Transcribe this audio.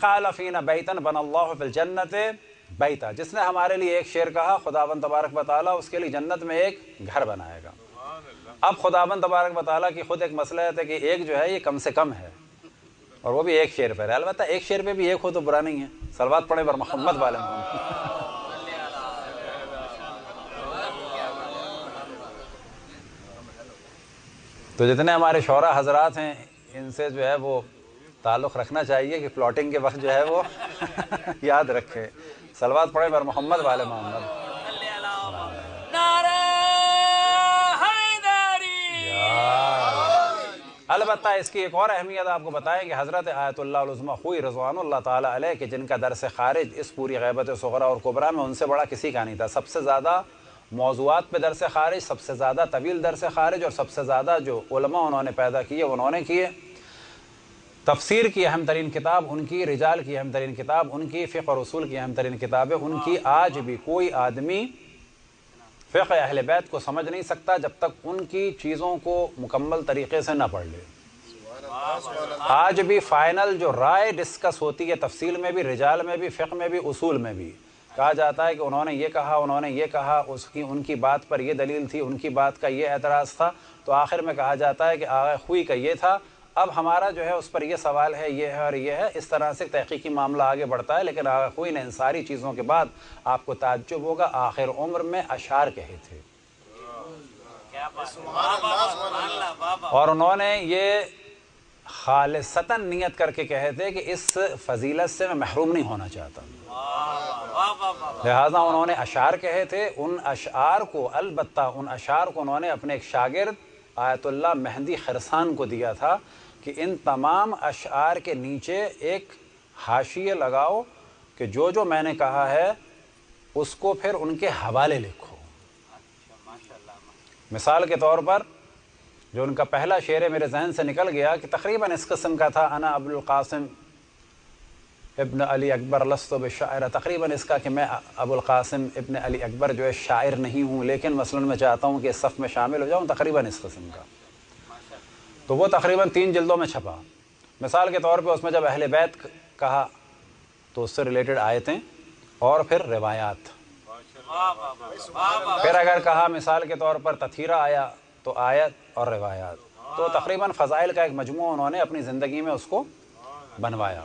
قال فینا بیتن بن اللہ فی الجنت بیتا۔ جس نے ہمارے لیے ایک شعر کہا خداون تبارک و تعالیٰ اس کے لیے جنت میں ایک گھر بنائے گا۔ اب خداون تبارک و تعالیٰ کی خود ایک مسئلہ ہے کہ ایک جو ہے یہ کم سے کم ہے۔ اور وہ بھی ایک شعر پر ہے۔ البتہ ایک شعر پہ بھی ایک ہو تو برا نہیں ہے۔ سلوات پڑھے بر محمد والے محمد۔ تو جتنے ہمارے شعرا حضرات ہیں، ان سے جو ہے وہ تعلق رکھنا چاہیے کہ پلاٹنگ کے وقت جو ہے وہ یاد رکھے۔ سلوات پڑھے بر محمد والے محمد البتہ اس کی ایک اور اہمیت آپ کو بتائیں کہ حضرت آیت اللہ العظمہ خوئی رضوان اللہ تعالیٰ علیہ کہ جن کا درس خارج اس پوری غیبت صغرا اور قبرا میں ان سے بڑا کسی کا نہیں تھا۔ سب سے زیادہ موضوعات پہ درس خارج سب سے زیادہ طویل درس خارج اور سب سے زیادہ جو علماء انہوں نے پیدا کیے انہوں نے کیے۔ تفسیر کی اہم ترین کتاب، ان کی رجال کی اہم ترین کتاب، ان کی فقہ اور اصول کی اہم ترین کتابیں، ان کی آج بھی کوئی آدمی فقہ اہل بیت کو سمجھ نہیں سکتا جب تک ان کی چیزوں کو مکمل طریقے سے نہ پڑھ لے۔ آج بھی فائنل جو رائے ڈسکس ہوتی ہے تفصیل میں بھی، رجال میں بھی، فقہ میں بھی، اصول میں بھی، کہا جاتا ہے کہ انہوں نے یہ کہا، انہوں نے یہ کہا، اس کی، ان کی بات پر یہ دلیل تھی، ان کی بات کا یہ اعتراض تھا۔ تو آخر میں کہا جاتا ہے کہ آغا خوئی کا یہ تھا۔ اب ہمارا جو ہے اس پر یہ سوال ہے، یہ ہے اور یہ ہے، اس طرح سے تحقیقی معاملہ آگے بڑھتا ہے، لیکن آغا نے ان ساری چیزوں کے بعد آپ کو تعجب ہوگا۔ آخر عمر میں اشعار کہے تھے۔ اور انہوں نے یہ خالصتاً نیت کر کے کہے تھے کہ اس فضیلت سے میں محروم نہیں ہونا چاہتا۔ لہٰذا انہوں نے اشعار کہے تھے۔ ان اشعار کو، البتہ ان اشعار کو انہوں نے اپنے ایک شاگرد آیت اللہ مہندی خرسان کو دیا تھا۔ کہ ان تمام اشعار کے نیچے ایک حاشیے لگاؤ کہ جو جو میں نے کہا ہے، اس کو پھر ان کے حوالے لکھو۔ مثال کے طور پر، جو ان کا پہلا شعر میرے ذہن سے نکل گیا کہ تقریباً اس قسم کا تھا، انا ابو القاسم ابن علی اکبر لست بشاعر تقریباً اس کا کہ میں ابو القاسم ابن علی اکبر جو ہے شاعر نہیں ہوں، لیکن مثلاً میں چاہتا ہوں کہ اس صف میں شامل ہو جاؤں، تقریباً اس قسم کا۔ تو وہ تقریباً تین جلدوں میں چھپا۔ مثال کے طور پہ اس میں جب اہل بیت کہا تو اس سے ریلیٹڈ آیتیں اور پھر روایات۔ پھر اگر کہا مثال کے طور پر تتھیرہ آیا تو آیت اور روایات۔ تو تقریباً فضائل کا ایک مجموعہ انہوں نے اپنی زندگی میں اس کو بنوایا۔